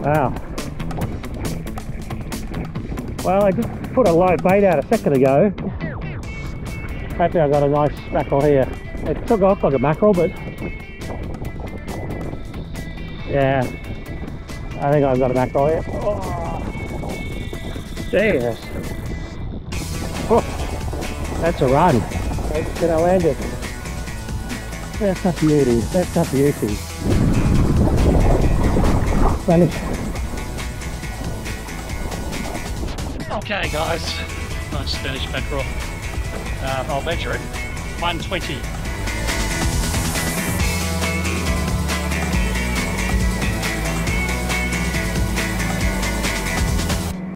Wow. Well, I just put a live bait out a second ago. Hopefully I got a nice mackerel here. It took off like a mackerel, but yeah, I think I've got a mackerel here. Oh, Jesus. Oh, that's a run. That's gonna land it. That's a beauty. That's a beauty. Spanish. Okay, guys. Nice Spanish mackerel. Um, I'll measure it. 120.